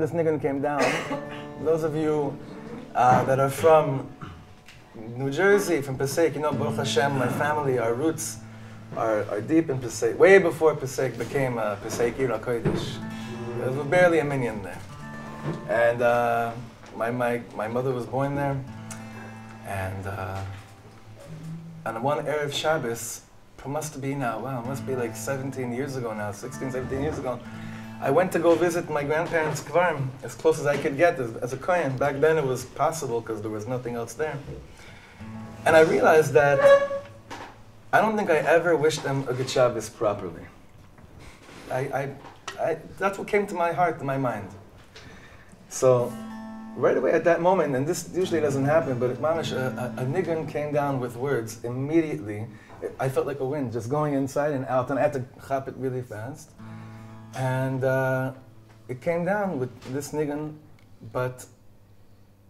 this, nigun came down. Those of you uh, that are from New Jersey, from Passaic, you know, Baruch Hashem, my family, our roots are, are deep in Passaic. Way before Passaic became a Passaic Ir HaKodesh. There was barely a minyan there. And uh, my, my, my mother was born there. And uh, on one Erev Shabbos, must be now, wow, must be like 17 years ago now, 16, 17 years ago. I went to go visit my grandparents' kevarim as close as I could get as, as a kohen. Back then it was possible because there was nothing else there. And I realized that I don't think I ever wished them a good Shabbos properly. I, I, I, that's what came to my heart, to my mind. So right away at that moment, and this usually doesn't happen, but mamish, a, a, a nigun came down with words immediately. I felt like a wind just going inside and out, and I had to chop it really fast. And uh, it came down with this nigun, but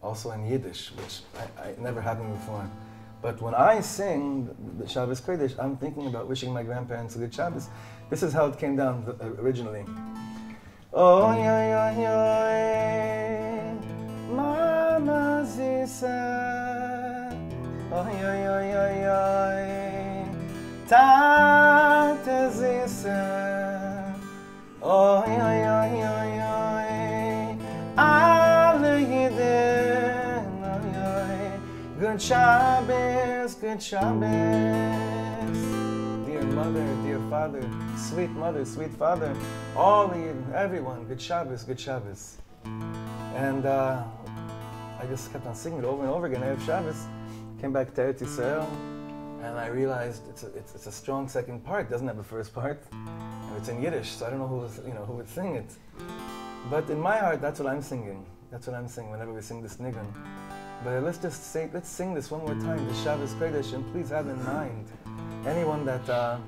also in Yiddish, which I, I never happened before. But when I sing the Shabbos Kodesh, I'm thinking about wishing my grandparents a good Shabbos. This is how it came down originally. Oh, Mama Zisa. Oh, Oh, yeah, yeah, yeah, yeah. Alle Yidden. Oh, yeah. Good Shabbos, good Shabbos. Dear mother, dear father, sweet mother, sweet father, all you, everyone, good Shabbos, good Shabbos. And uh, I just kept on singing it over and over again. I have Shabbos. Came back to Eretz Yisrael, and I realized it's a, it's, it's a strong second part. Doesn't have a first part, and it's in Yiddish, so I don't know who was, you know who would sing it. But in my heart, that's what I'm singing. That's what I'm singing whenever we sing this nigun. But let's just say, let's sing this one more time, the Shabbos Kodesh, and please have in mind anyone that uh,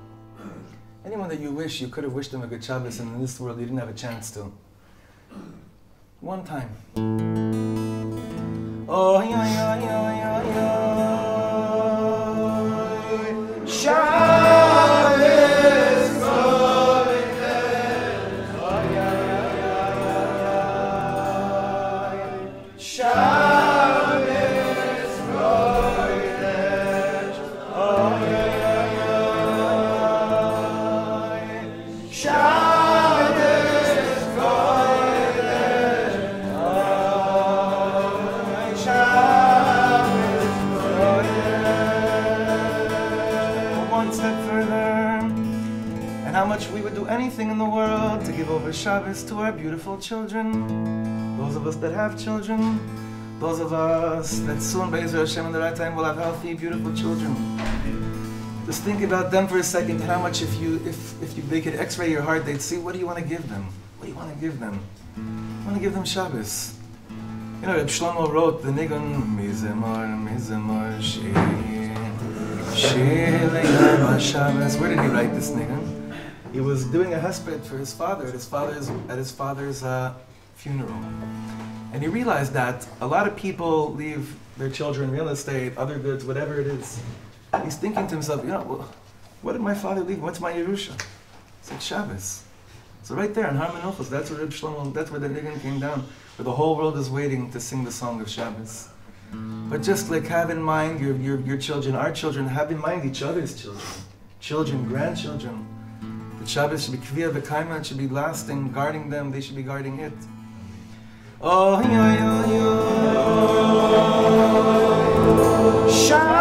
anyone that you wish you could have wished them a good Shabbos, and in this world you didn't have a chance to. One time. Oh yeah yeah yeah yeah yeah. Shabbos to Shabbos to our beautiful children. Those of us that have children, those of us that soon, Be'ezer Hashem, in the right time, will have healthy, beautiful children. Just think about them for a second. How much, if you, if, if you, they could X-ray your heart, they'd see. What do you want to give them? What do you want to give them? You want to give them Shabbos. You know, Reb Shlomo wrote the nigun Mizemor, Mizemor, Shir, Shir Shabbos. Where did he write this nigun? He was doing a hesped for his father at his father's at his father's uh, funeral, and he realized that a lot of people leave their children real estate, other goods, whatever it is. He's thinking to himself, you know, well, what did my father leave? What's my Yerusha? It's like Shabbos. So right there in Har Menuchos, that's where Reb Shlomo, that's where the nigun came down, where the whole world is waiting to sing the song of Shabbos. But just like have in mind your, your, your children, our children, have in mind each other's children, children, grandchildren. The Shabbos should be kviyah v'kaima, it should be lasting, guarding them, they should be guarding it. Oh, yeah, yeah, yeah. Shabbos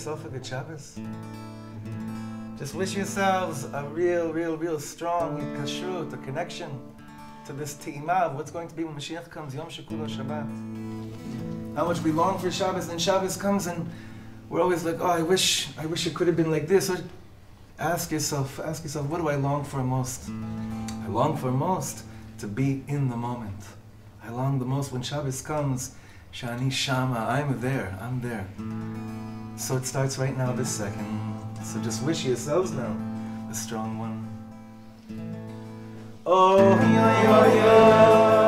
yourself a good Shabbos? Just wish yourselves a real, real, real strong kesher, a connection to this te'imah of what's going to be when Mashiach comes, Yom Shekulo Shabbat. How much we long for Shabbos, and Shabbos comes and we're always like, oh, I wish, I wish it could have been like this. Or ask yourself, ask yourself, what do I long for most? I long for most to be in the moment. I long the most when Shabbos comes, Shani Shama, I'm there, I'm there. So it starts right now, this second. So just wish yourselves now a strong one. Oh, yo, yo, yo.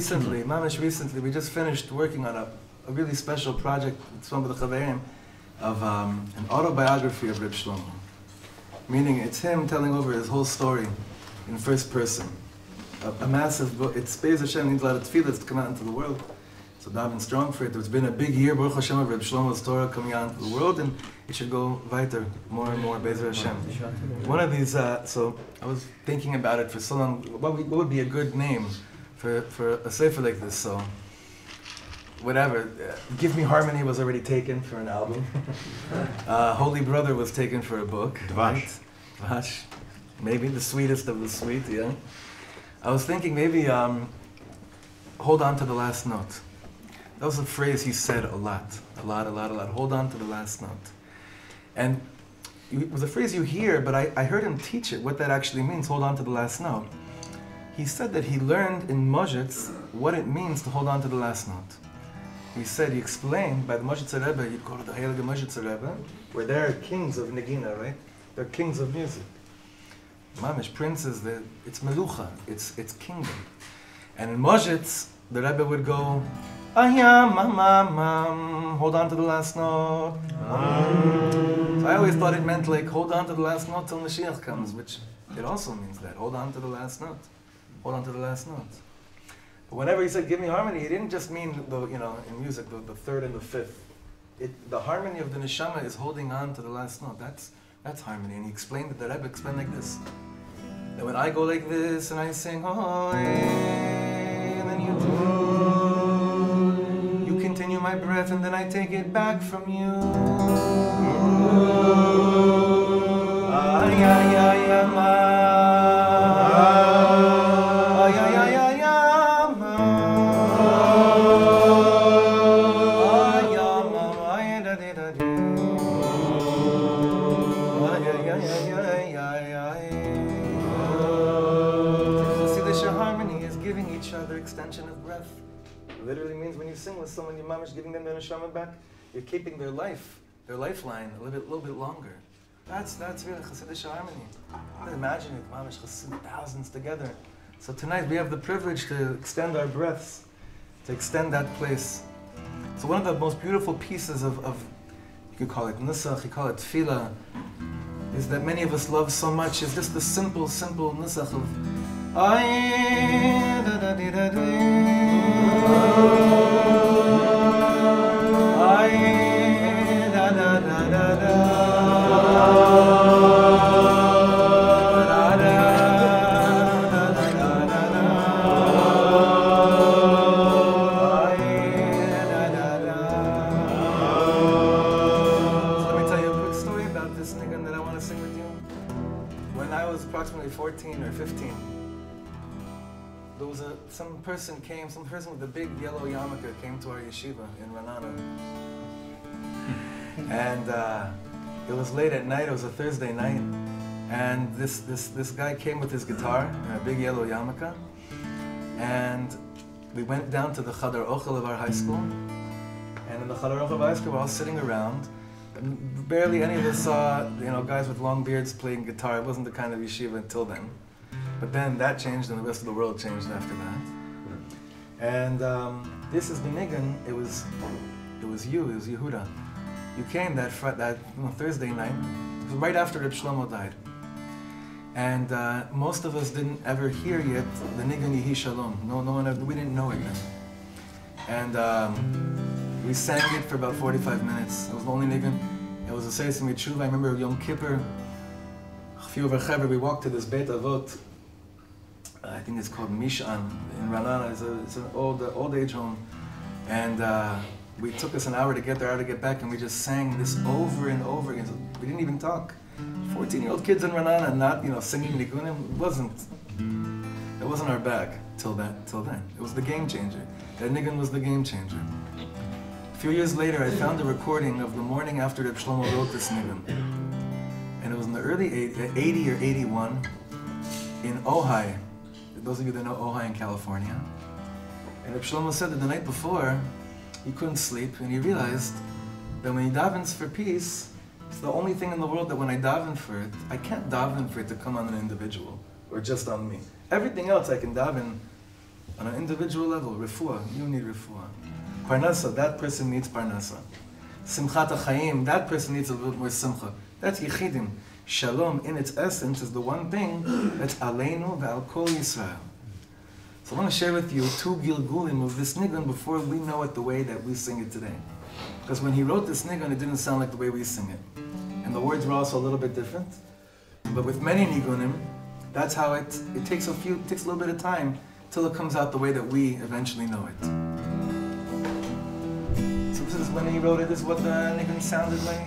Recently, mamish recently, we just finished working on a, a really special project, it's one of the Chaverim, of um, an autobiography of Reb Shlomo. Meaning it's him telling over his whole story in first person. A, a massive book. It's Be'ez Hashem needs a lot of tefillahs to come out into the world. So daven strong for it. It's been a big year, Baruch Hashem, of Reb Shlomo's Torah coming out into the world, and it should go weiter, more and more, Be'ez Hashem. One of these, uh, so I was thinking about it for so long, what would be a good name for, for a sefer like this, so whatever. Uh, Give Me Harmony was already taken for an album. Uh, Holy Brother was taken for a book. Dvash. Dvash. Maybe the sweetest of the sweet, yeah. I was thinking maybe um, hold on to the last note. That was a phrase he said a lot, a lot, a lot, a lot. Hold on to the last note. And it was a phrase you hear, but I, I heard him teach it, what that actually means, hold on to the last note. He said that he learned in Modzitz what it means to hold on to the last note. He said, he explained by the Modzitzer Rebbe, you'd go to the Heilige Modzitzer Rebbe, where they're kings of Negina, right? They're kings of music. Mamish, princes, it's Melucha, it's, it's kingdom. And in Modzitz, the Rebbe would go, hold on to the last note. So I always thought it meant like, hold on to the last note till Mashiach comes, which it also means that. Hold on to the last note. Hold on to the last note. But whenever he said, give me harmony, he didn't just mean, the, you know, in music, the, the third and the fifth. It, the harmony of the neshama is holding on to the last note. That's, that's harmony. And he explained it, the Rebbe explained like this. That when I go like this and I sing, oh, and then you do, you continue my breath and then I take it back from you. Ay, ay, ay, ma. Ay, keeping their life, their lifeline, a little bit, little bit longer. That's that's really Hasidic harmony. Imagine it, mamish Hasid, thousands together. So tonight we have the privilege to extend our breaths, to extend that place. So one of the most beautiful pieces of, of you could call it nusach, you call it tefillah, is that many of us love so much is just the simple, simple nusach of person came, some person with a big yellow yarmulke came to our yeshiva in Ra'anana, and uh, it was late at night. It was a Thursday night, and this this this guy came with his guitar a big yellow yarmulke, and we went down to the Chadar Ochel of our high school, and in the Chadar Ochel of high school, we're all sitting around. Barely any of us saw, you know, guys with long beards playing guitar. It wasn't the kind of yeshiva until then. But then that changed, and the rest of the world changed after that. And um, this is the niggin. It was, it was you. It was Yehuda. You came that fr- that you know, Thursday night, right after Reb Shlomo died. And uh, most of us didn't ever hear yet the niggin Yehi Shalom. No, no one. Ever, we didn't know it then. And um, we sang it for about 45 minutes. It was the only niggin. It was a Seis Mitzvah. I remember Yom Kippur. A few of our chaver, we walked to this Beit Avot. I think it's called Mishan in Ra'anana. It's, a, it's an old uh, old age home, and uh, we took us an hour to get there, hour to get back, and we just sang this over and over again. So we didn't even talk. Fourteen-year-old kids in Ra'anana, not you know singing nigunim. It wasn't. It wasn't our bag till that till then. It was the game changer. That nigun was the game changer. A few years later, I found a recording of the morning after Reb Shlomo wrote this nigun, and it was in the early 80, 80 or 81 in Ojai. Those of you that know Ojai in California. And Reb Shlomo said that the night before, he couldn't sleep, and he realized that when he davens for peace, it's the only thing in the world that when I daven for it, I can't daven for it to come on an individual or just on me. Everything else I can daven On an individual level, refuah, you need refuah. Parnasa, that person needs parnasa. Simchat HaChaim, that person needs a little more simcha. That's yichidim. Shalom, in its essence, is the one thing that's aleinu ve'al kol Yisrael. So I want to share with you two gilgulim of this nigun before we know it the way that we sing it today. Because when he wrote this nigun, it didn't sound like the way we sing it. And the words were also a little bit different. But with many nigunim, that's how it, it takes a few, takes a little bit of time till it comes out the way that we eventually know it. So this is when he wrote it, this is what the nigun sounded like.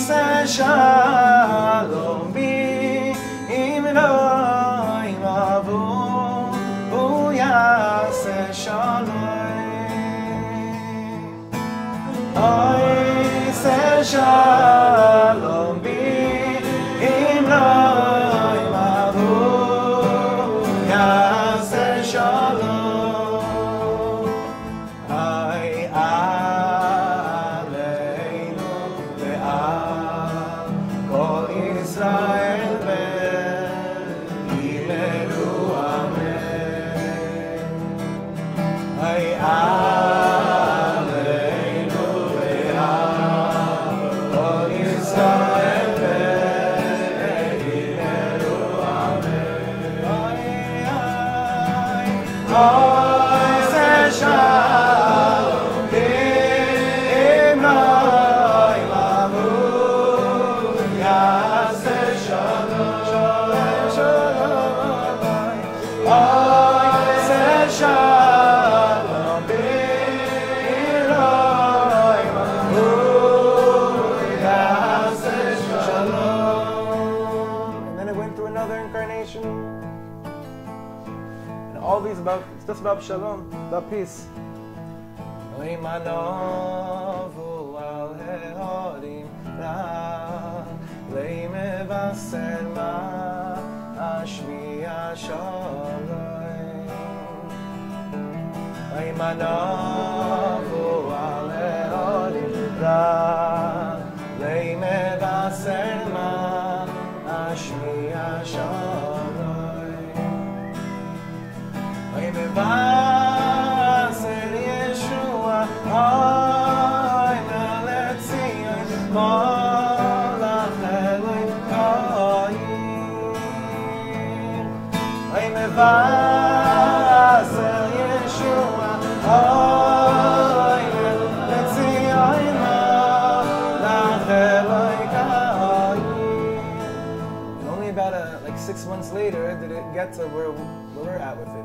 ניסה שלום בי אם לא אם אבו הוא יעשה שלום אוי about shalom, the peace. Leimanovu al heorim ra, Only about a, like six months later did it get to where, we're at with it.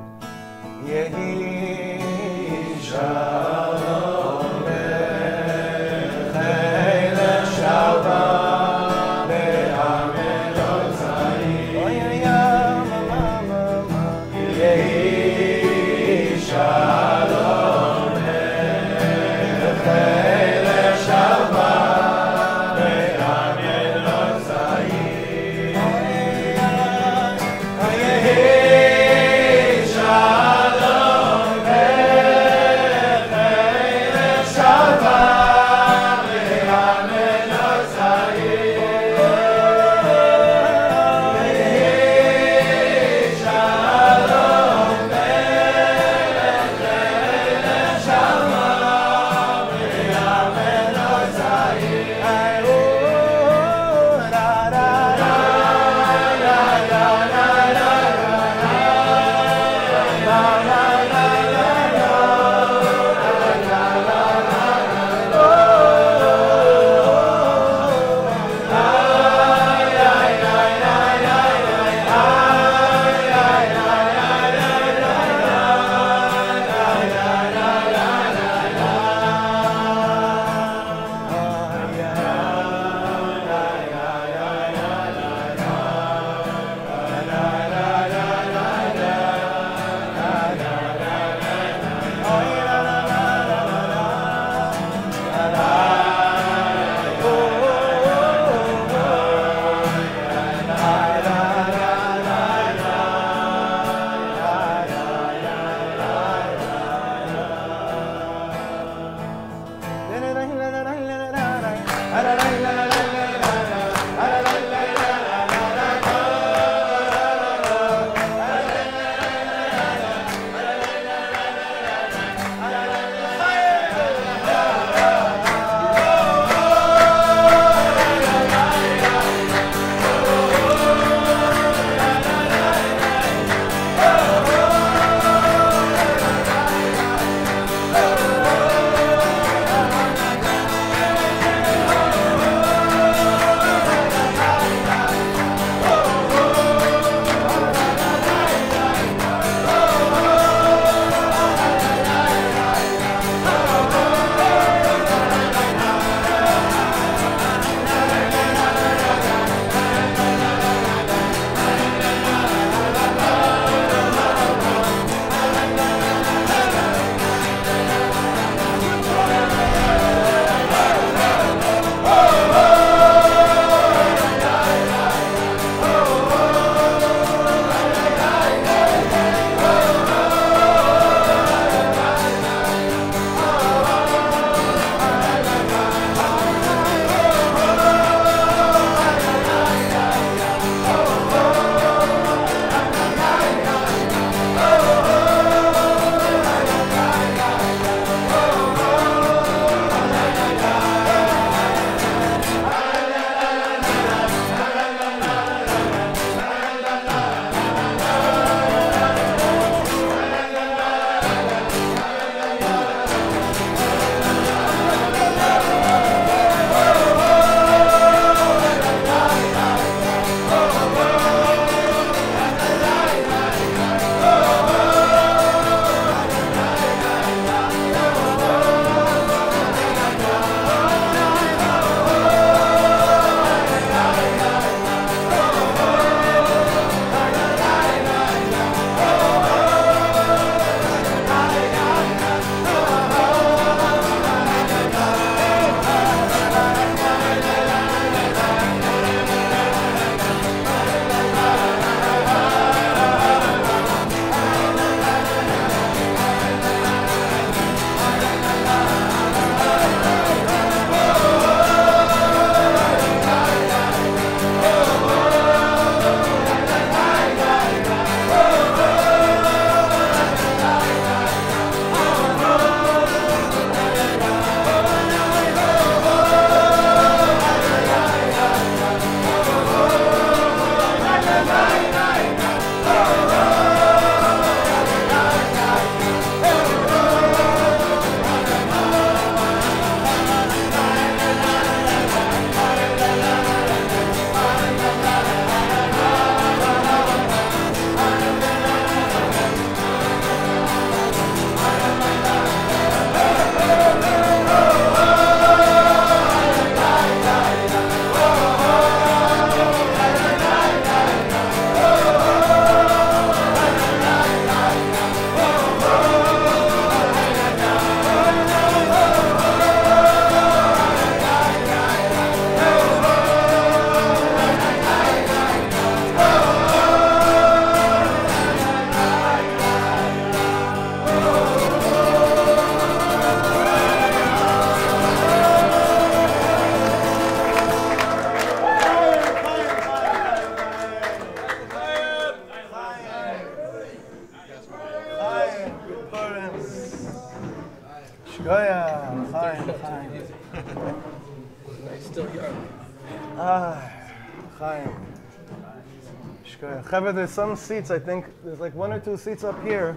There's some seats, I think, there's like one or two seats up here.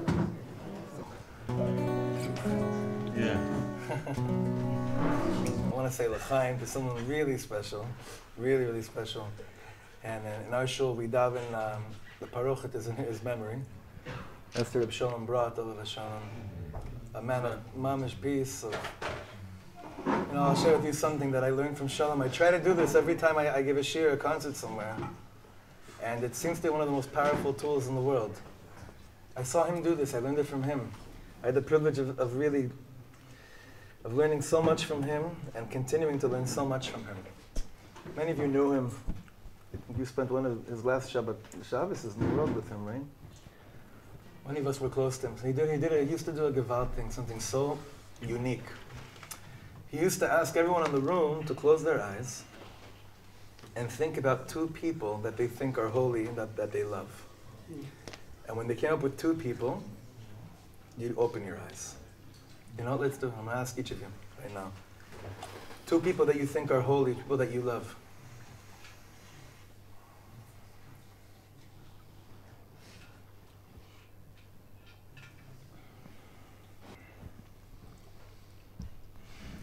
Yeah. I want to say L'chaim to someone really special, really, really special. And in our shul, we daven um, the parochet is in his memory. Esther Reb Shalom Brodt, Olav Shalom, a man of mamish peace. Of, you know, I'll share with you something that I learned from Shalom. I try to do this every time I, I give a shir, a concert somewhere. And it seems to be one of the most powerful tools in the world. I saw him do this, I learned it from him. I had the privilege of, of really of learning so much from him and continuing to learn so much from him. Many of you knew him. You spent one of his last Shabbat Shabbos in the world with him, right? Many of us were close to him. He did. He did. A, he used to do a Gewalt thing, something so unique. He used to ask everyone in the room to close their eyes and think about two people that they think are holy and that, that they love. And when they came up with two people, you'd open your eyes. You know what? Let's do. I'm gonna ask each of you right now. Two people that you think are holy, people that you love.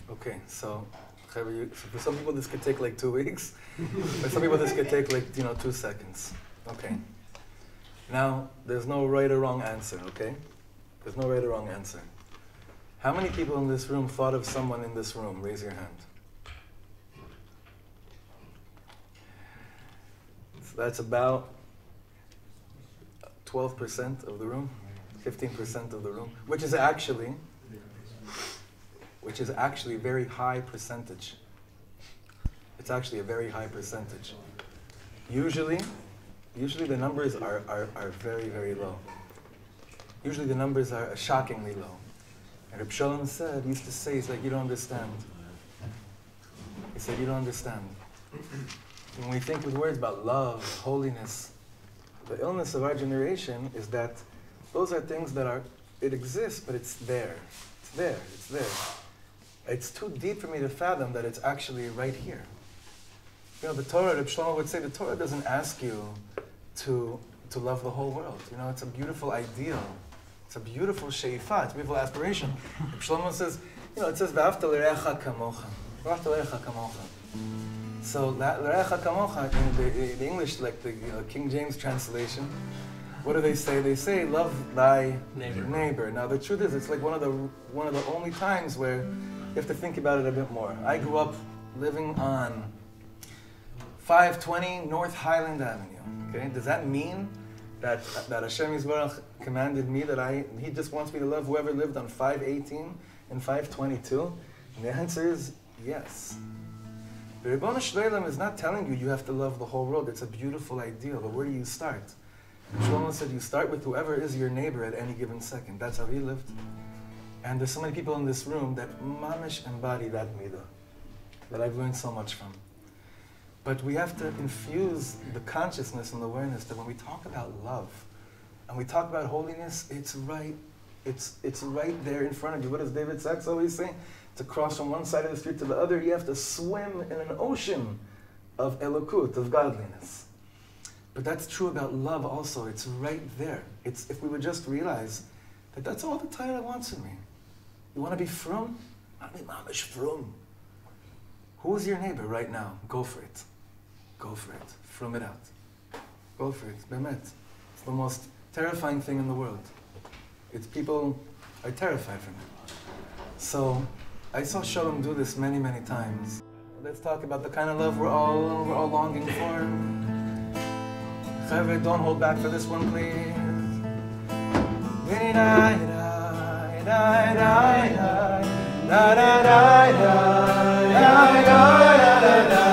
Okay, so, You- so for some people this could take like two weeks. for some people this could take like you know two seconds. Okay. Now there's no right or wrong answer. Okay. There's no right or wrong answer. How many people in this room thought of someone in this room? Raise your hand. So that's about 12% of the room, 15% of the room, which is actually, which is actually a very high percentage. It's actually a very high percentage. Usually, usually the numbers are, are, are very, very low. Usually the numbers are shockingly low. And Reb Shalom said, he used to say, he's like, you don't understand. He said, you don't understand. When we think with words about love, holiness, the illness of our generation is that those are things that are, it exists, but it's there. It's there, it's there. It's too deep for me to fathom that it's actually right here. You know, the Torah, Reb Shlomo would say, the Torah doesn't ask you to, to love the whole world. You know, it's a beautiful ideal. It's a beautiful sheifa, it's a beautiful aspiration. Reb Shlomo says, you know, it says, V'ahavta l'recha kamocha. V'ahavta l'recha kamocha. So, l'recha kamocha, in the, English, like the you know, King James translation, what do they say? They say, love thy Neighbor. neighbor. Now, the truth is, it's like one of the, one of the only times where you have to think about it a bit more. I grew up living on 520 North Highland Avenue. Okay, does that mean that that Hashem Yisbarach commanded me that I He just wants me to love whoever lived on 518 and 522? And the answer is yes. The Ribbono is not telling you you have to love the whole world. It's a beautiful ideal, but where do you start? Shlomo said you start with whoever is your neighbor at any given second. That's how he lived. And there's so many people in this room that mamish embody that midah, that I've learned so much from. But we have to infuse the consciousness and the awareness that when we talk about love and we talk about holiness, it's right, it's, it's right there in front of you. What does David Sachs always say? To cross from one side of the street to the other, you have to swim in an ocean of elokut, of godliness. But that's true about love also. It's right there. It's if we would just realize that that's all the Torah wants of me. You want to be frum? I mean, mamish frum. Who's your neighbor right now? Go for it. Go for it. From it out. Go for it. Bemet. It's the most terrifying thing in the world. It's people are terrified from it. So I saw Shalom do this many, many times. Let's talk about the kind of love we're all we're all longing for. Clever, don't hold back for this one, please. da da da da da da da da da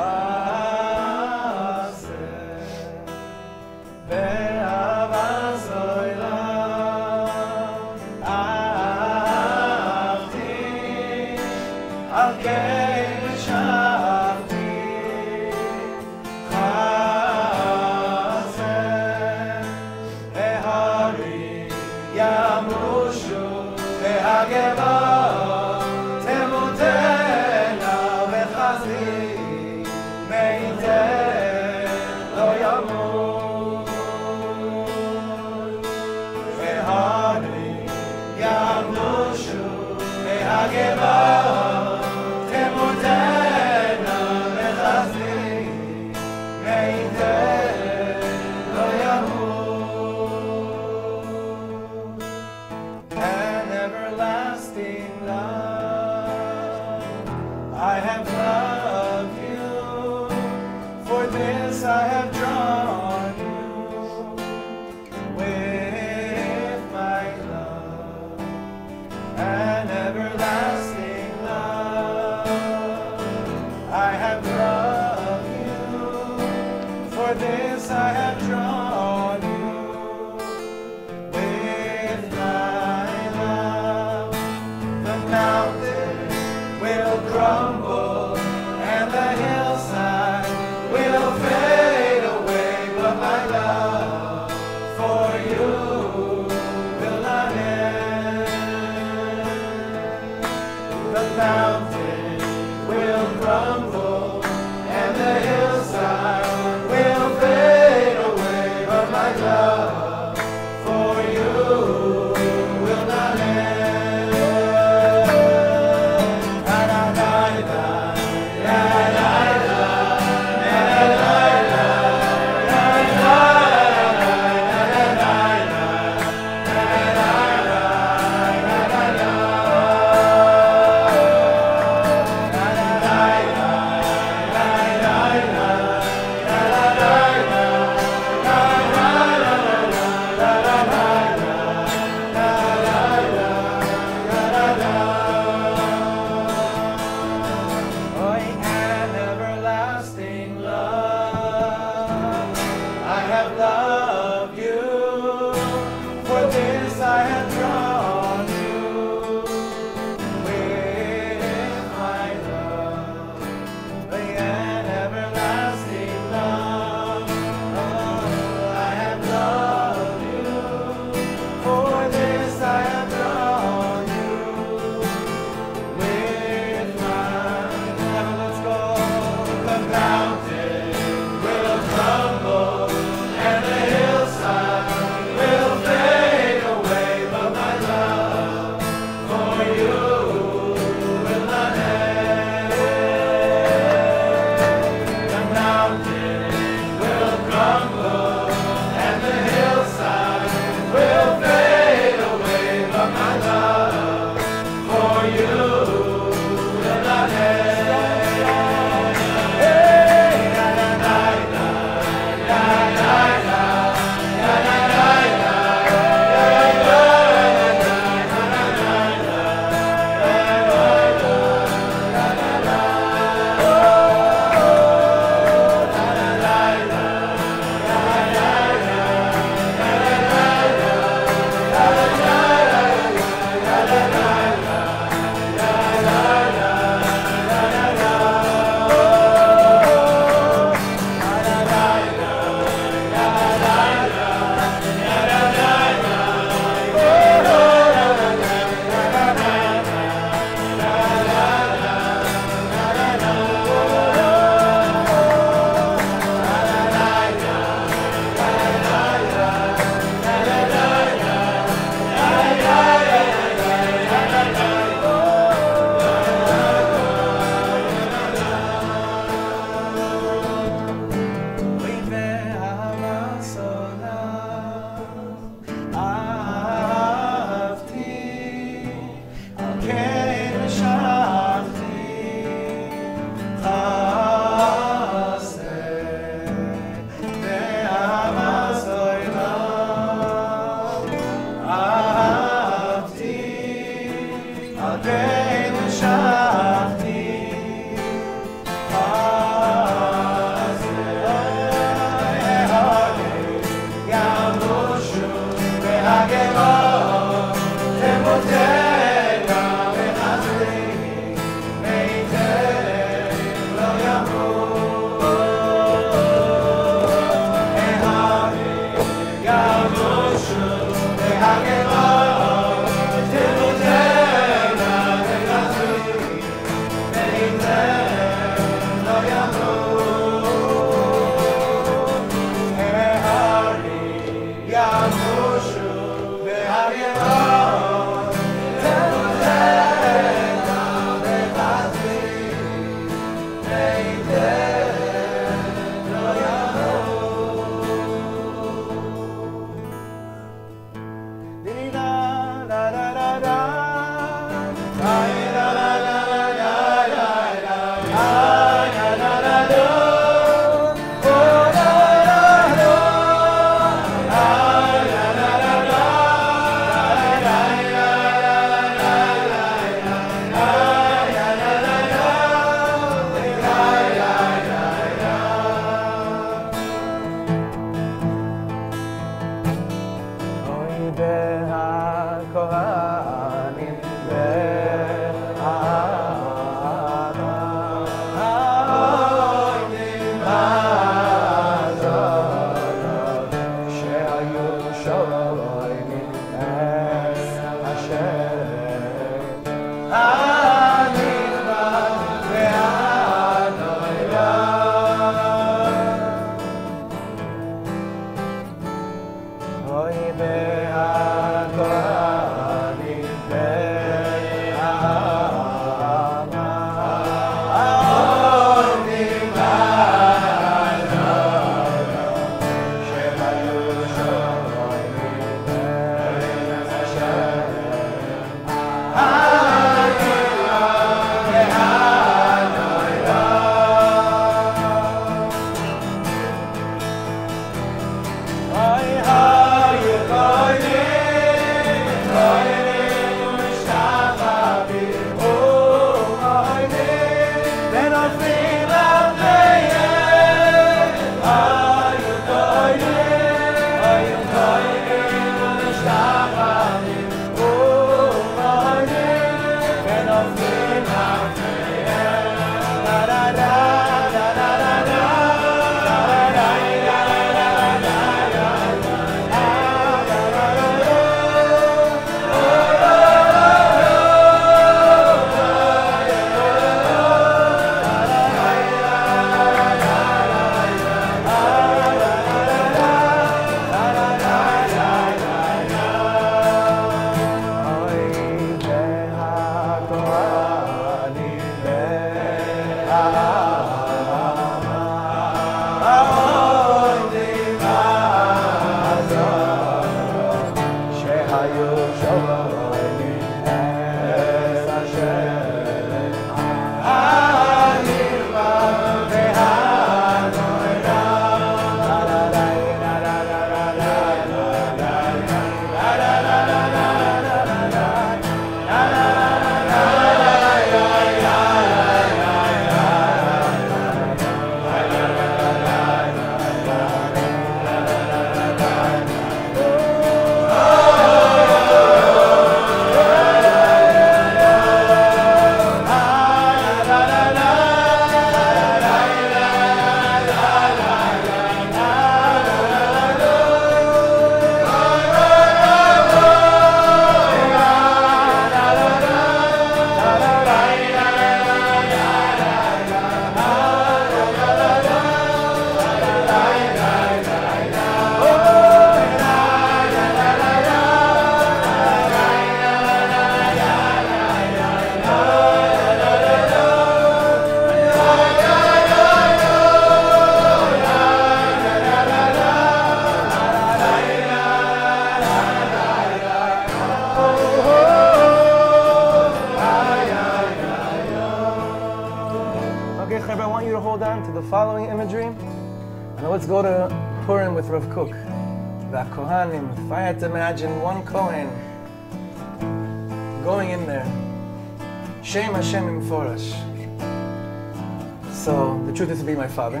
truth is to be my father.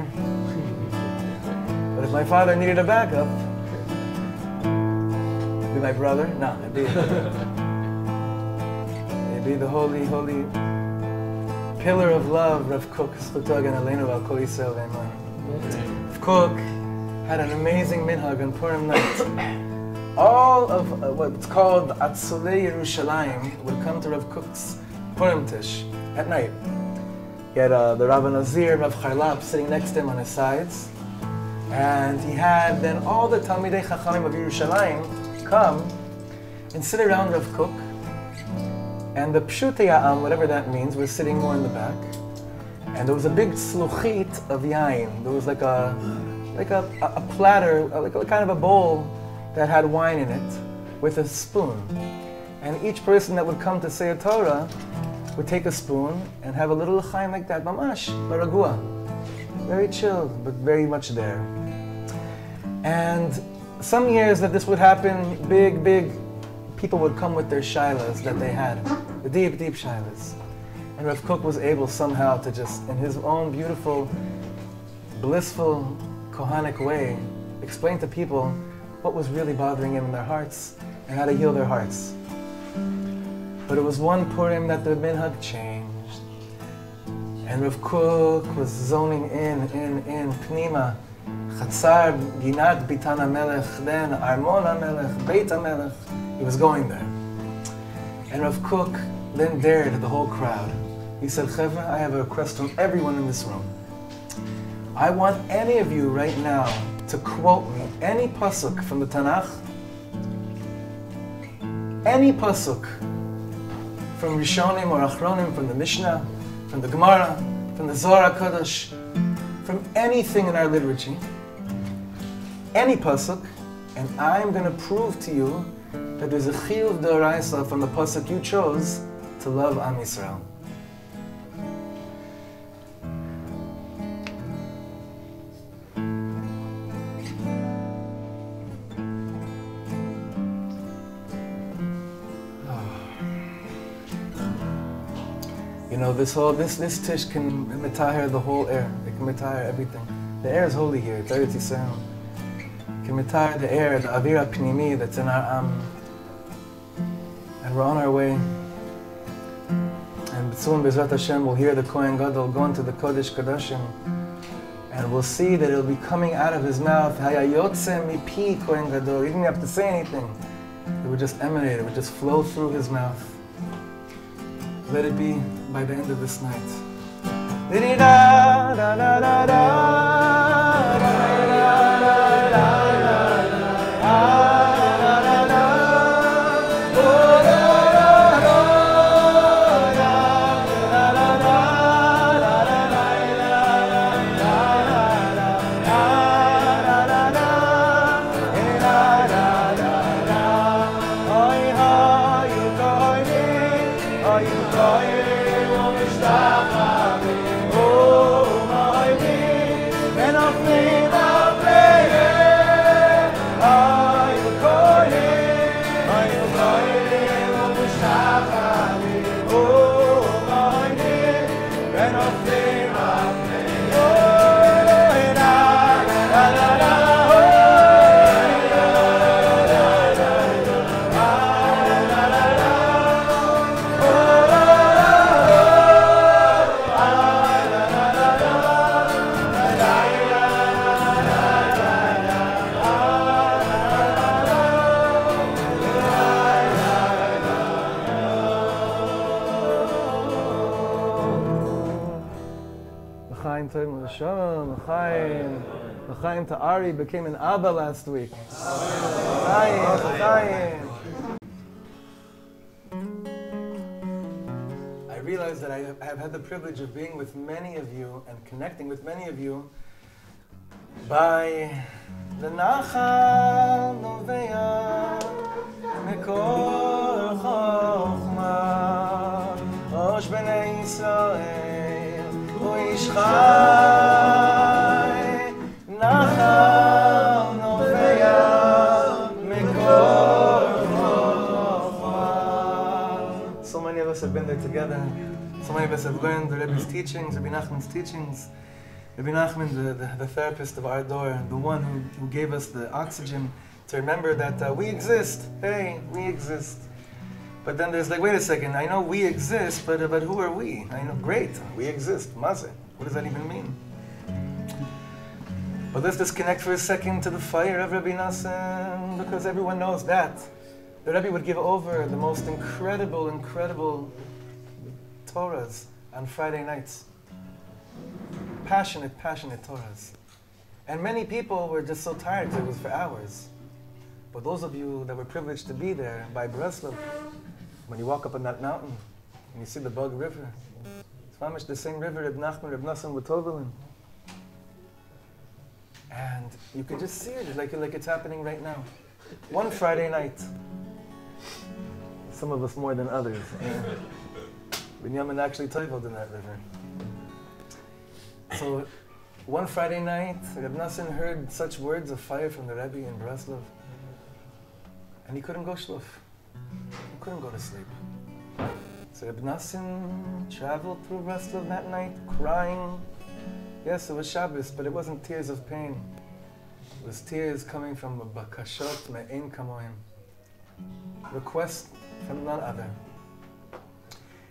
But if my father needed a backup, it'd be my brother. No, it'd be, it'd be the holy, holy pillar of love, Rav Kook, Rav Kook had an amazing minhag on Purim night all of uh, what's called Atzolei Yerushalayim would come to Rav Kook's Purim Tish at night. He had uh, the Rav Nazir, Rav Charlap sitting next to him on his sides. And he had then all the Talmidei Chachamim of Yerushalayim come and sit around Rav Kook. And the Pshutei whatever that means, was sitting more in the back. And there was a big sluchit of yain. There was like a like a, a platter, like a, kind of a bowl that had wine in it with a spoon. And each person that would come to say a Torah would take a spoon and have a little chaim like that, mamash, baragua. Very chill, but very much there. And some years that this would happen, big, big people would come with their shilas that they had, the deep, deep shilas. And Rav Kook was able somehow to just, in his own beautiful, blissful, Kohanic way, explain to people what was really bothering him in their hearts and how to heal their hearts. But it was one Purim that the minhag changed. And Rav Kook was zoning in, in, in, Pnima, Chatzar, Ginat, Bitan HaMelech, then Armon HaMelech, Beit HaMelech. He was going there. And Rav Kook then dared the whole crowd. He said, Chevra, I have a request from everyone in this room. I want any of you right now to quote me any pasuk from the Tanakh any pasuk from Rishonim or Achronim, from the Mishnah, from the Gemara, from the Zohar Kodesh, from anything in our liturgy, any pasuk, and I'm going to prove to you that there's a chiyuv d'oraisa from the pasuk you chose to love Am Yisrael. This whole this this tish can mitahir the whole air. It can mitahir everything. The air is holy here. It's Eretz Yisrael. It can mitahir the air, the avira pnimi that's in our um, am. And we're on our way. And soon, Bezrat Hashem, we'll hear the Kohen Gadol go into the Kodesh Kodashim. And we'll see that it'll be coming out of his mouth. Hayayotze mipi Kohen Gadol. He didn't have to say anything. It would just emanate. It would just flow through his mouth. Let it be by the end of this night. Ari became an Abba last week. I realize that I have- had the privilege of being with many of you and connecting with many of you by the Nachal Novea Mekor Chochma Rosh Bnei Yisrael together. So many of us have learned the Rebbe's teachings, Rabbi Nachman's teachings. Rabbi Nachman, the, the, the therapist of our dor, the one who, who gave us the oxygen to remember that uh, we exist. Hey, we exist. But then there's like, wait a second, I know we exist, but, uh, but who are we? I know, great, we exist. Maze. What does that even mean? But let's just connect for a second to the fire of Rabbi Noson, because everyone knows that. The Rebbe would give over the most incredible, incredible Torahs on Friday nights passionate, passionate Torahs. And many people were just so tired it was for hours. But those of you that were privileged to be there by Breslov, when you walk up on that mountain and you see the Bug River, it's the same river Reb Nachman, Reb Noson were toveling. And you could just see it like, like it's happening right now. One Friday night. Some of us more than others. Binyamin actually toveled in that river. So one Friday night, Reb Noson heard such words of fire from the Rebbe in Breslov, and he couldn't go shluf. He couldn't go to sleep. So Reb Noson traveled through Breslov that night, crying. Yes, it was Shabbos, but it wasn't tears of pain. It was tears coming from a bakashot me'en kamoim. Request from none other.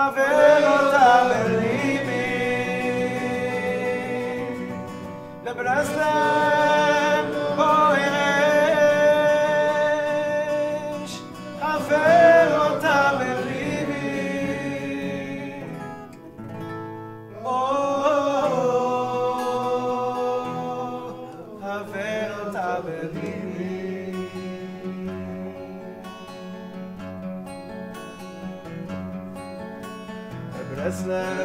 Avelotamelimi. Lebrasla. that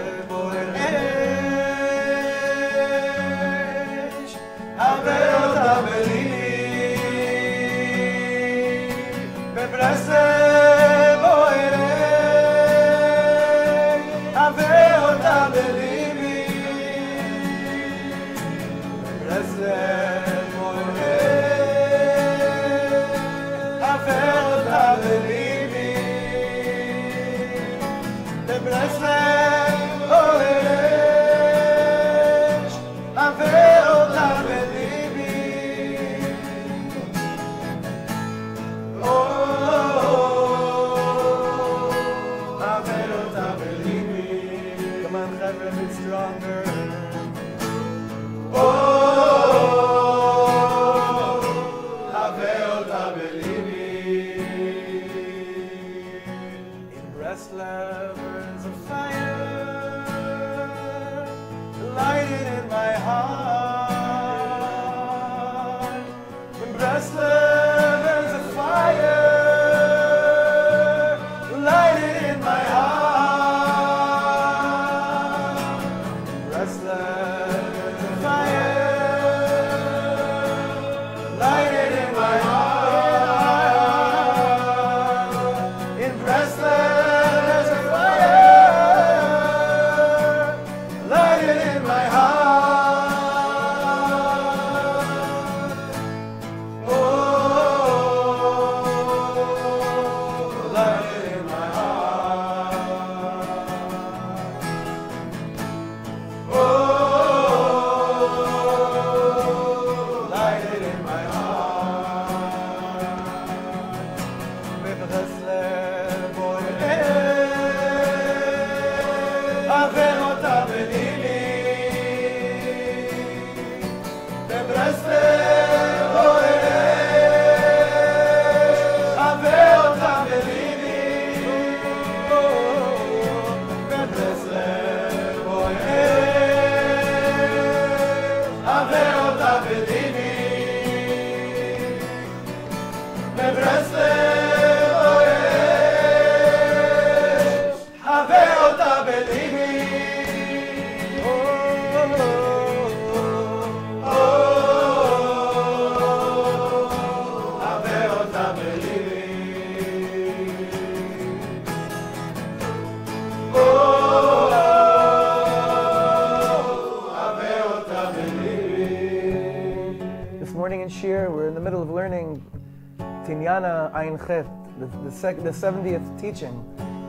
Tinyana Ayin Chet, the, the, sec, the 70th teaching,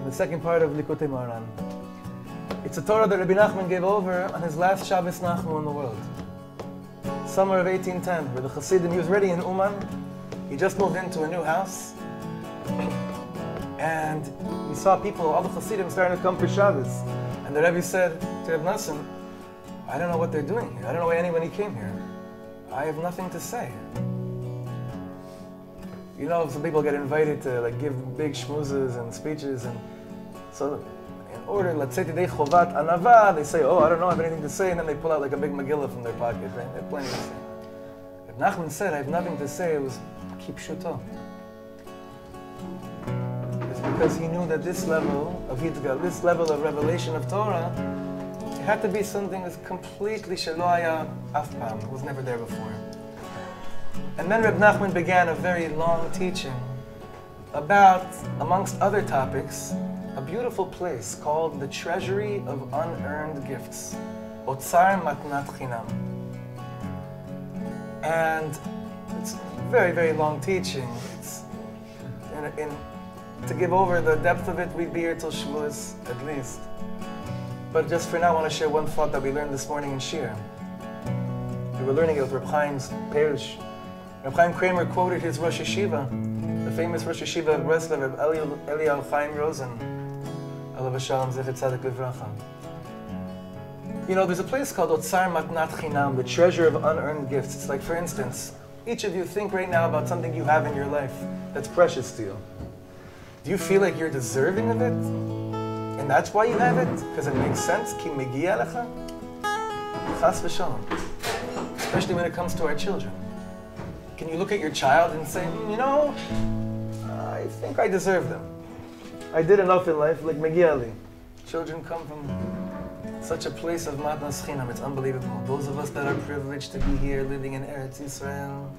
the second part of Likutei Moharan. It's a Torah that Rabbi Nachman gave over on his last Shabbos Nachmu in the world. Summer of 1810, where the Hasidim, he was already in Uman. He just moved into a new house. And he saw people, all the Hasidim starting to come for Shabbos. And the Rebbe said to Reb Noson, I don't know what they're doing here. I don't know why anybody came here. I have nothing to say. You know, some people get invited to like give big schmoozes and speeches, and so in order, let's say today chovat anava, they say, "Oh, I don't know, I have anything to say," and then they pull out like a big Megillah from their pocket. Right? They have plenty to say. If Nachman said, "I have nothing to say," it was kipshuto. It's because he knew that this level of Hidgal, this level of revelation of Torah, it had to be something that's completely shaloya afpam, was never there before. And then Reb Nachman began a very long teaching about, amongst other topics, a beautiful place called the Treasury of Unearned Gifts, Otsar Matnat Chinam. And it's a very, very long teaching. It's in, in, to give over the depth of it, we'd be here till Shavuos at least. But just for now, I want to share one thought that we learned this morning in Shir. We were learning it with Reb Chaim's Perish. Reb Chaim Kramer quoted his Rosh Yeshiva, the famous Rosh Yeshiva of Breslev, Reb Eliel Chaim Rosen, Alav Shalom Zecher Livracha. You know, there's a place called Otsar Matnat Chinam, the treasure of unearned gifts. It's like, for instance, each of you think right now about something you have in your life that's precious to you. Do you feel like you're deserving of it? And that's why you have it? Because it makes sense? Ki megia lecha? Chas v'shalom. Especially when it comes to our children. Can you look at your child and say, "Hmm, you know, I think I deserve them. I did enough in life, like megia li. Children come from such a place of matnas chinam. It's unbelievable. Those of us that are privileged to be here, living in Eretz Yisrael.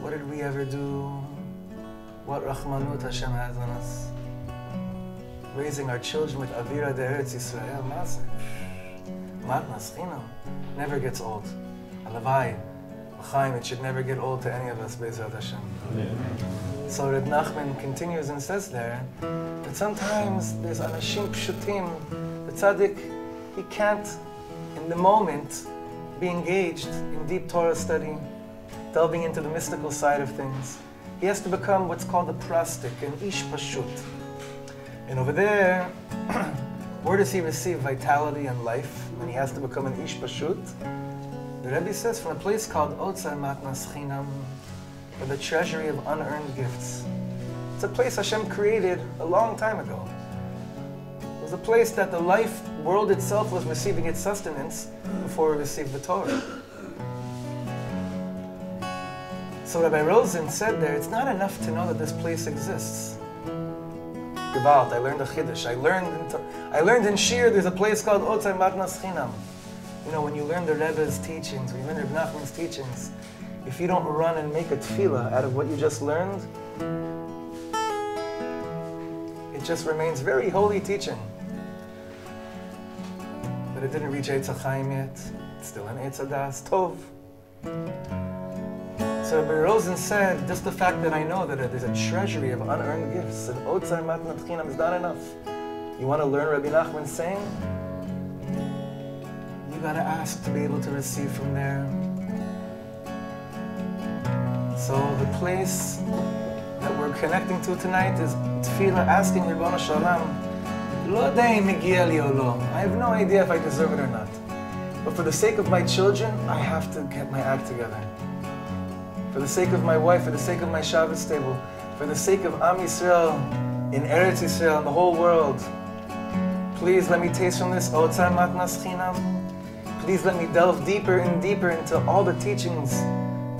What did we ever do? What rachmanut Hashem has on us? Raising our children with avira de Eretz Yisrael. Matnas chinam never gets old. Alavai, Chaim, it should never get old to any of us, Bezrat Hashem. So Reb Nachman continues and says there that sometimes there's anashim pshutim, the tzaddik, he can't, in the moment, be engaged in deep Torah study, delving into the mystical side of things. He has to become what's called a prastik, an ish pashut. And over there, where does he receive vitality and life when he has to become an ish pashut? The Rebbe says from a place called Otzar Matnas Chinam, or the treasury of unearned gifts. It's a place Hashem created a long time ago. It was a place that the life world itself was receiving its sustenance before it received the Torah. So Rabbi Rosen said there, it's not enough to know that this place exists. Gewalt, I learned a Chiddush. I learned in, I learned in Shir there's a place called Otzar Matnas Chinam. You know, when you learn the Rebbe's teachings, when you learn Reb Nachman's teachings, if you don't run and make a tefillah out of what you just learned, it just remains very holy teaching. But it didn't reach Eitz HaChaim yet. It's still in Eitz HaDas Tov. So Rabbi Rosen said, just the fact that I know that there's a treasury of unearned gifts, and Otzar Matnat is not enough. You want to learn Rabbi Nachman's saying? You gotta ask to be able to receive from there. So the place that we're connecting to tonight is tefillah, asking Ribbono Shel Olam. I have no idea if I deserve it or not. But for the sake of my children, I have to get my act together. For the sake of my wife, for the sake of my Shabbos table, for the sake of Am Yisrael in Eretz Yisrael and the whole world, please let me taste from this Otzar Matnas Chinam. Please let me delve deeper and deeper into all the teachings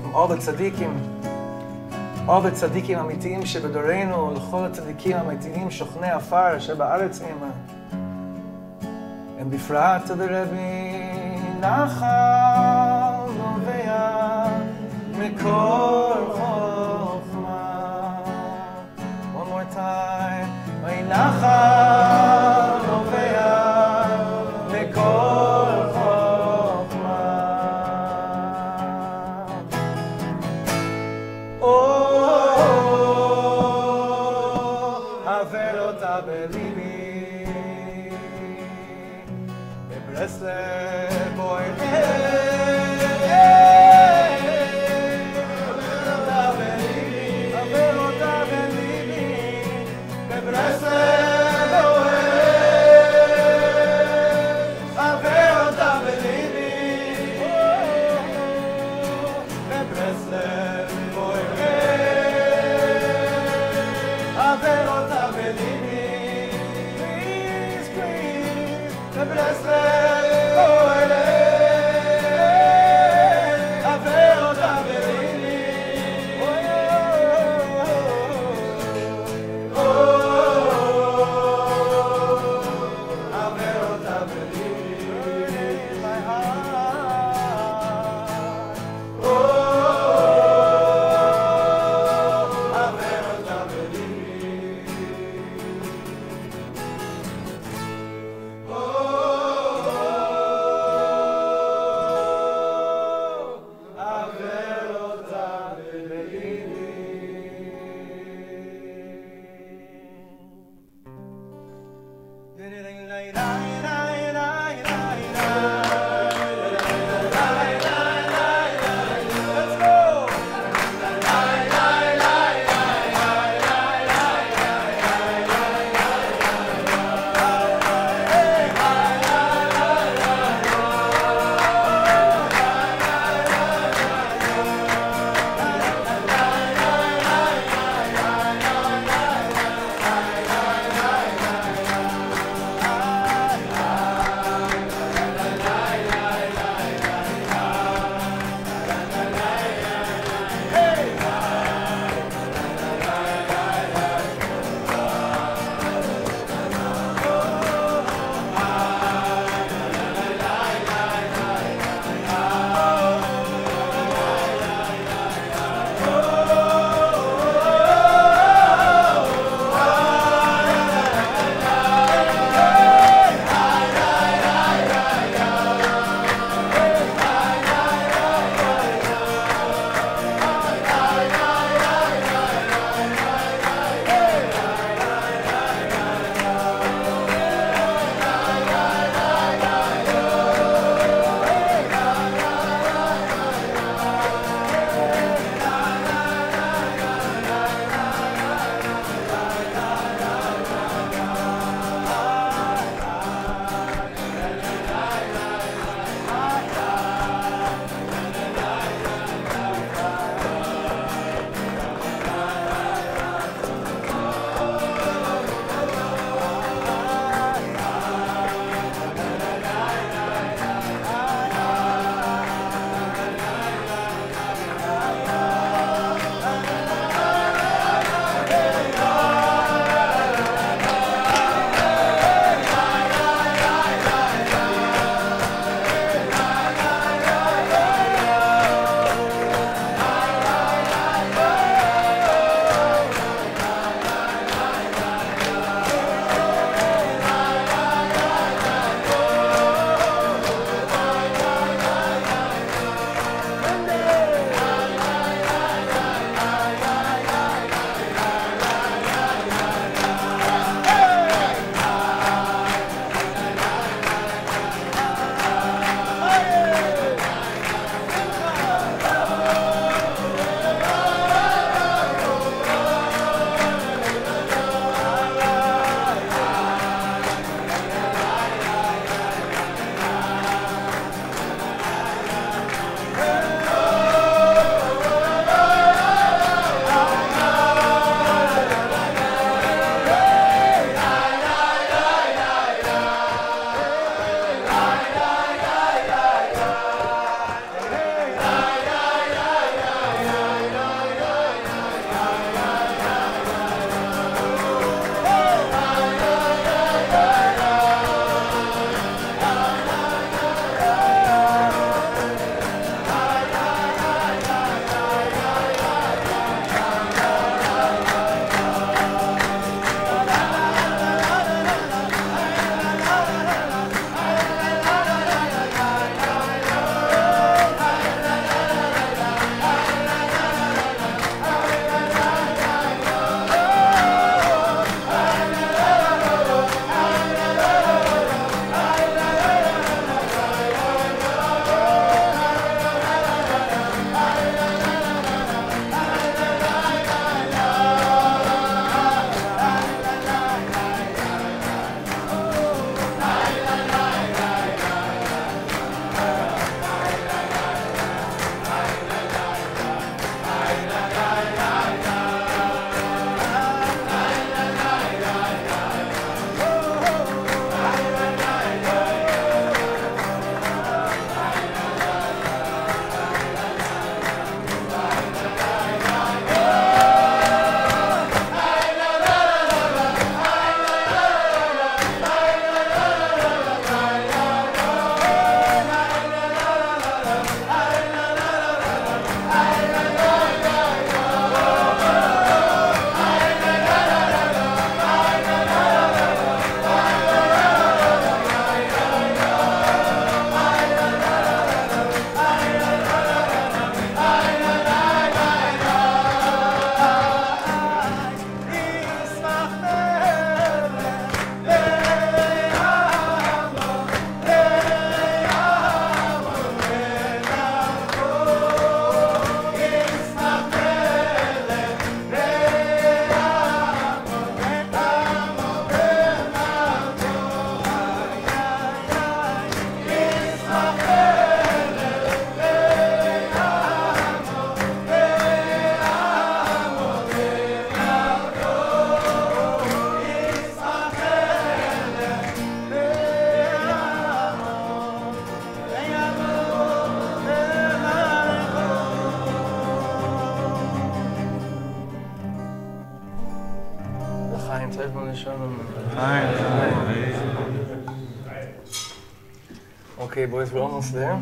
from all the tzaddikim, all the tzaddikim amitiyim שבדורנו, לכל הצדיקים האמיתיים שוכני עפר שבארץ המה. And בפרט to the Rebbe, נחל נובע מקור חוכמה. One more time. אוי נחל We're almost there.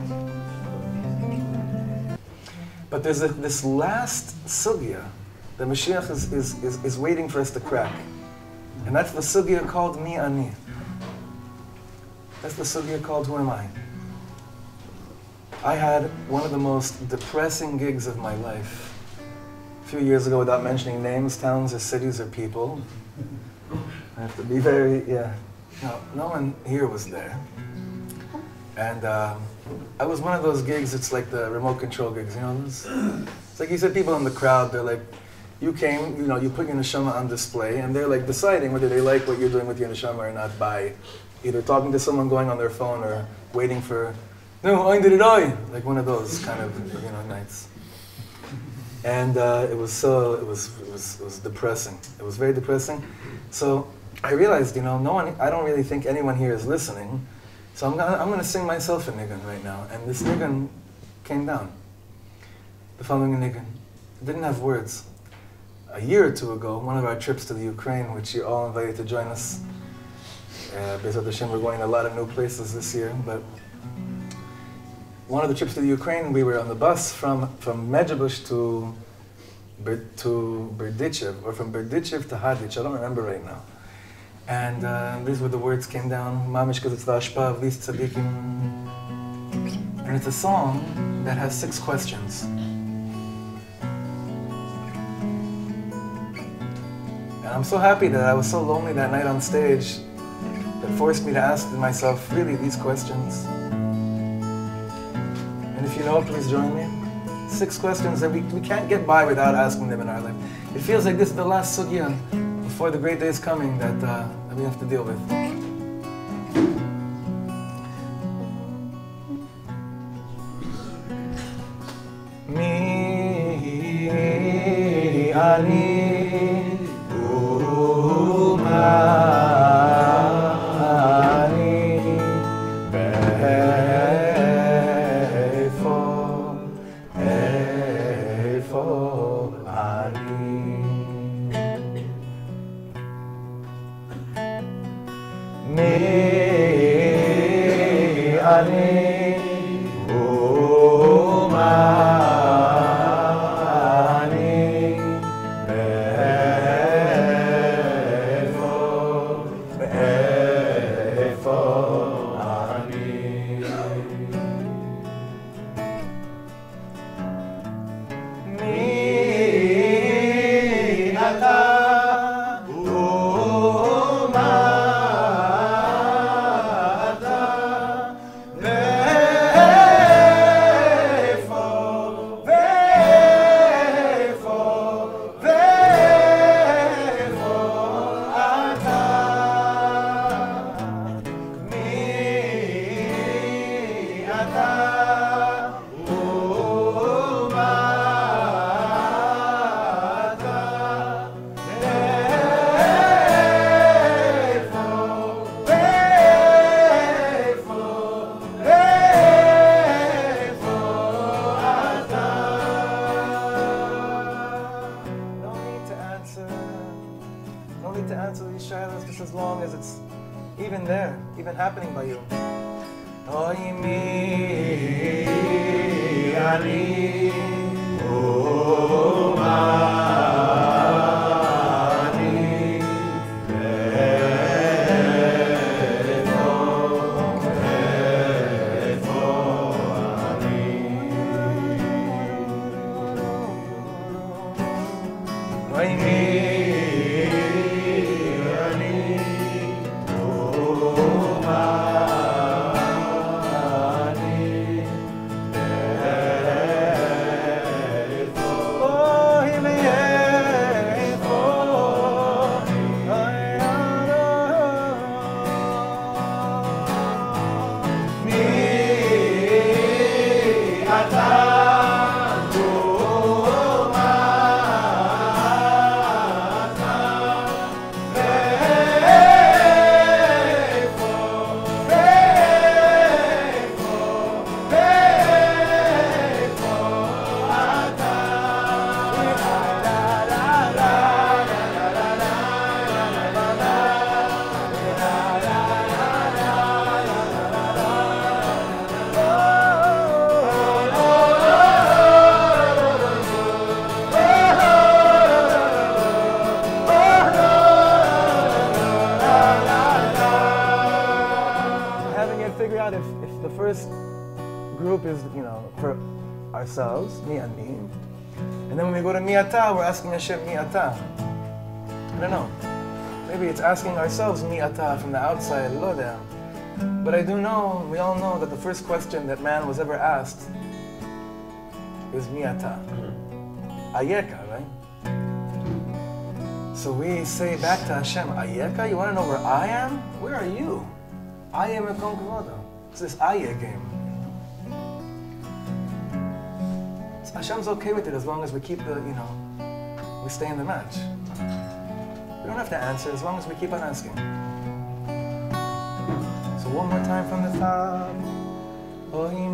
But there's a, this last sugya that Mashiach is, is, is, is waiting for us to crack. And that's the sugya called Mi Ani. That's the sugya called Who Am I? I had one of the most depressing gigs of my life. A few years ago, without mentioning names, towns, or cities, or people. I have to be very, yeah. No, no one here was there. And um, I was one of those gigs, it's like the remote control gigs, you know? It's, it's like you said, people in the crowd, they're like, you came, you know, you put your neshama on display, and they're like deciding whether they like what you're doing with your neshama or not by either talking to someone going on their phone or waiting for, no, I did it I, like one of those kind of, you know, nights. And uh, it was so, it was, it was, it was depressing. It was very depressing. So I realized, you know, no one, I don't really think anyone here is listening. So I'm gonna, I'm gonna sing myself a nigun right now. And this nigun came down. The following nigun. It didn't have words. A year or two ago, one of our trips to the Ukraine, which you all invited to join us. Uh, Bezrat Hashem, we're going to a lot of new places this year, but one of the trips to the Ukraine, we were on the bus from, from Mezhibuzh to, to Berdichev, or from Berdichev to Hadich, I don't remember right now. And uh, these were the words came down, Mamish, Ashpa of these tzaddikim. And it's a song that has six questions. And I'm so happy that I was so lonely that night on stage that forced me to ask myself really these questions. And if you know, please join me. Six questions that we, we can't get by without asking them in our life. It feels like this is the last sugya before the great day is coming that, uh, that we have to deal with. Then we go to Mi'ata, we're asking Hashem Mi'ata. I don't know. Maybe it's asking ourselves mi ata, from the outside, lo. But I do know, we all know that the first question that man was ever asked is mi ata. Mm-hmm. Ayeka, right? So we say back to Hashem, Ayeka, you want to know where I am? Where are you? I am a Kavodo. It's this Ayek Hashem's okay with it as long as we keep the, you know, we stay in the match. We don't have to answer as long as we keep on asking. So one more time from the top. Ohi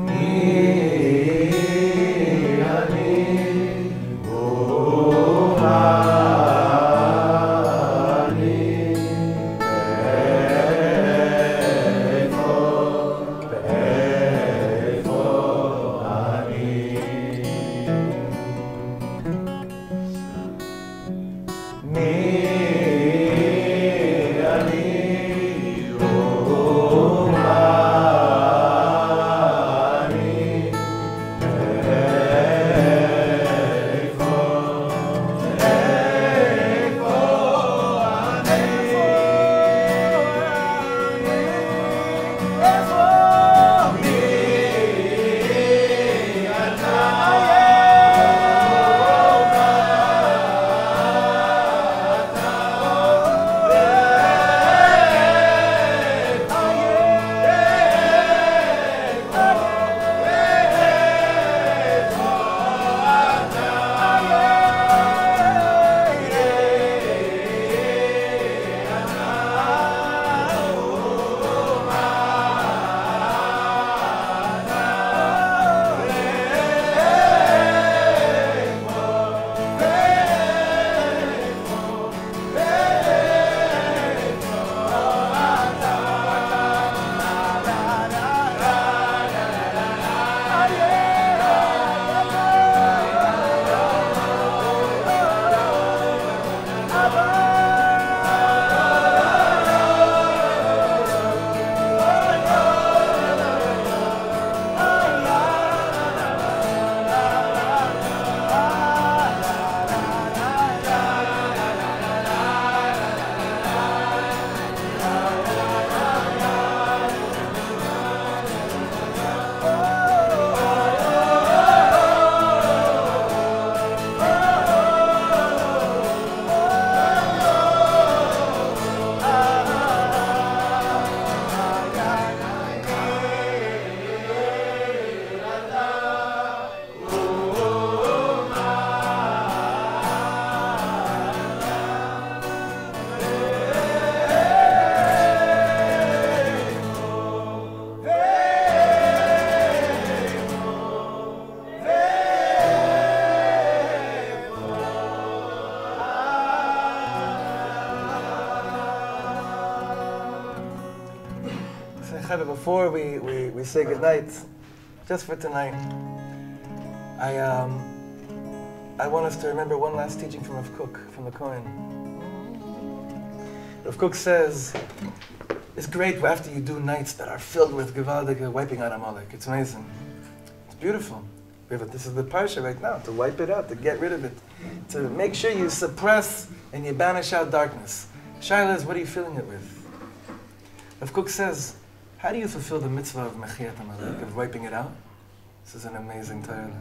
before we, we, we say goodnight, just for tonight, I, um, I want us to remember one last teaching from Rav Kook, from the Kohen. Rav Kook says, it's great after you do nights that are filled with Gewaldige wiping out a Amalek. It's amazing. It's beautiful. This is the parsha right now, to wipe it out, to get rid of it, to make sure you suppress and you banish out darkness. Shaila is, what are you filling it with? Rav Kook says, how do you fulfill the mitzvah of Mechiyat Amalek, of wiping it out? This is an amazing Torah.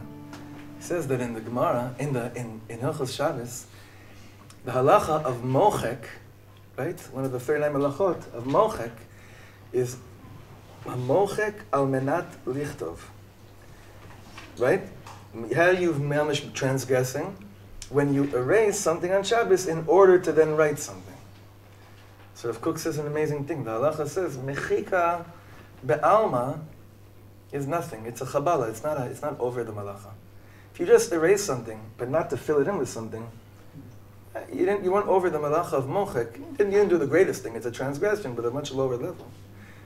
He says that in the Gemara, in the in, in Hilchos Shabbos, the halacha of mochek, right? One of the 39 halachot of mochek is mochek al menat lichtov. Right? How you mamish transgressing when you erase something on Shabbos in order to then write something. So Rav Kook says an amazing thing. The halacha says, Mechika be'alma is nothing. It's a chabala. It's not, a, it's not over the malacha. If you just erase something, but not to fill it in with something, eh, you, didn't, you weren't over the malacha of mochek. Didn't, you didn't do the greatest thing. It's a transgression, but a much lower level.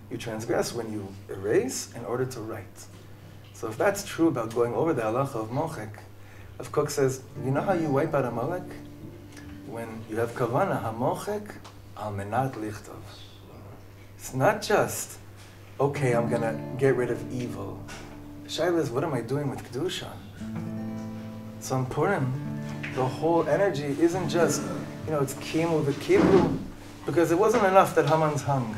You transgress when you erase in order to write. So if that's true about going over the halacha of mochek, Rav Kook says, you know how you wipe out Amalek? When you have kavana, ha-mochek, lichtov. It's not just, okay, I'm to get rid of evil. Shaila is, what am I doing with Kedusha? So in Purim, the whole energy isn't just, you know, it's Kimu, the Kiblu, because it wasn't enough that Haman's hung.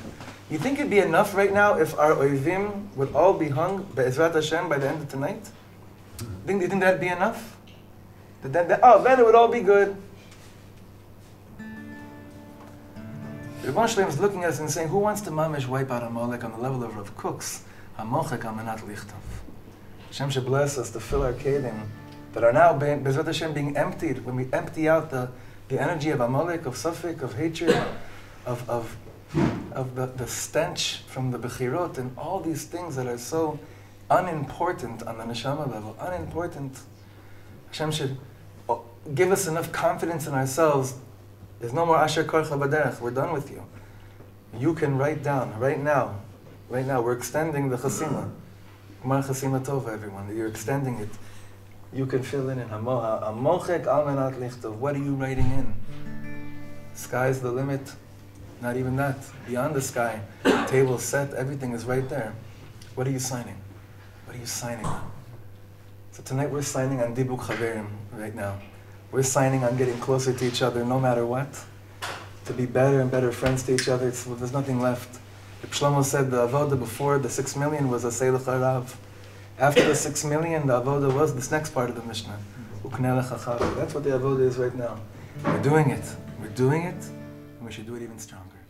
You think it'd be enough right now if our Oivim would all be hung Be'ezrat Hashem by the end of tonight? Think, you think that'd be enough? That, that, that, oh, then it would all be good. Ribbono Shel Olam is looking at us and saying, who wants to mamish wipe out Amalek on the level of Rav Kook's Hamochek Amenat Lichtov? Hashem should bless us to fill our kedim that are now, Bezrat Hashem, being emptied. When we empty out the, the energy of Amalek, of Sufik, of hatred, of, of, of the, the stench from the Bechirot, and all these things that are so unimportant on the neshama level, unimportant. Hashem should oh, give us enough confidence in ourselves there's no more Asher Korcha Baderech. We're done with you. You can write down right now. Right now, we're extending the Chasima. Mar Chasima Tova, everyone. You're extending it. You can fill in in Hamoha. Uh, Amochek Almanat Lichtov. What are you writing in? Sky's the limit. Not even that. Beyond the sky, table set, everything is right there. What are you signing? What are you signing? So tonight we're signing on Dibuk Chaverim right now we're signing on getting closer to each other no matter what, to be better and better friends to each other. Well, there's nothing left. The Shlomo said the avoda before the six million was a seilach harav. After the six million, the avoda was this next part of the Mishnah. That's what the avoda is right now. We're doing it. We're doing it, and we should do it even stronger.